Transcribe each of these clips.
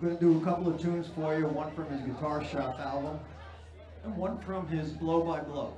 I'm going to do a couple of tunes for you, one from his Guitar Shop album, and one from his Blow by Blow.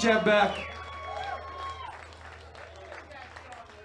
Şebek.